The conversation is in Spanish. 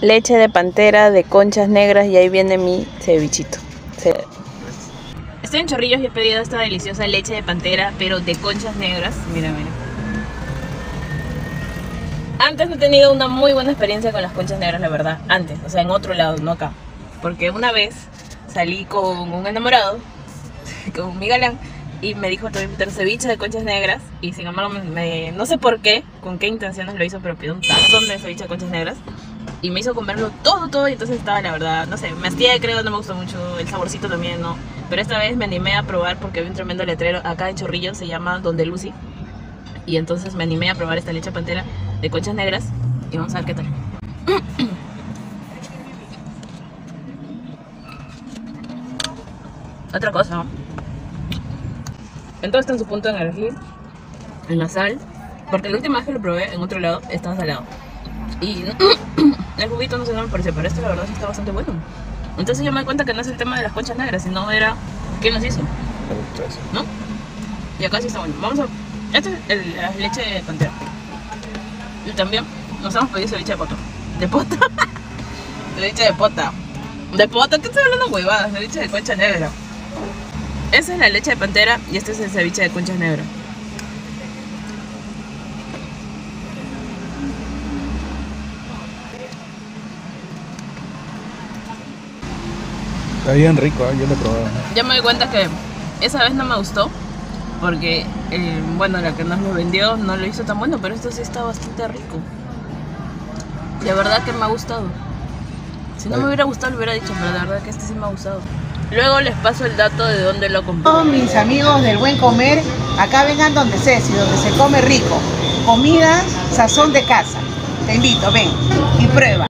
Leche de pantera de conchas negras y ahí viene mi cevichito. Ce- Estoy en Chorrillos y he pedido esta deliciosa leche de pantera, pero de conchas negras. Mira, mira. Antes he tenido una muy buena experiencia con las conchas negras, la verdad. Antes, o sea, en otro lado, no acá. Porque una vez salí con un enamorado, con mi galán, y me dijo te voy a invitar ceviche de conchas negras. Y sin embargo, no sé por qué, con qué intenciones lo hizo, pero pidió un tazón de ceviche de conchas negras. Y me hizo comerlo todo, todo. Y entonces estaba, la verdad, no sé, me hastié, creo, no me gustó mucho. El saborcito también, no. Pero esta vez me animé a probar porque vi un tremendo letrero acá en Chorrillos, se llama Donde Lucy. Y entonces me animé a probar esta leche pantera de conchas negras. Y vamos a ver qué tal. Otra cosa, ¿no? Entonces está en su punto de energía, en la sal. Porque la última vez que lo probé en otro lado estaba salado. Y el juguito no sé, no me pareció, pero este la verdad sí está bastante bueno. Entonces yo me di cuenta que no es el tema de las conchas negras, sino era quién las hizo, ¿no? Y acá sí está bueno. Vamos a. Esta es la leche de pantera. Y también nos hemos pedido ceviche de poto. ¿De pota? ceviche de pota. ¿De pota? ¿Qué estoy hablando huevadas? Ceviche de concha negra. Esa es la leche de pantera y este es el ceviche de concha negra. Está bien rico, ¿eh? yo lo he probado. Ya me doy cuenta que esa vez no me gustó. Porque, eh, bueno, la que nos lo vendió no lo hizo tan bueno, pero esto sí está bastante rico. De verdad que me ha gustado. Si no me hubiera gustado, lo hubiera dicho, pero de verdad que este sí me ha gustado. Luego les paso el dato de dónde lo compré. Todos mis amigos del buen comer, acá vengan donde Ceci, donde se come rico. Comida, sazón de casa. Te invito, ven y prueba.